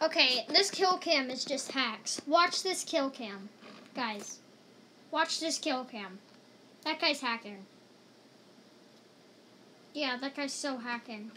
Okay, this kill cam is just hacks. Watch this kill cam. Guys. Watch this kill cam. That guy's hacking. Yeah, that guy's so hacking.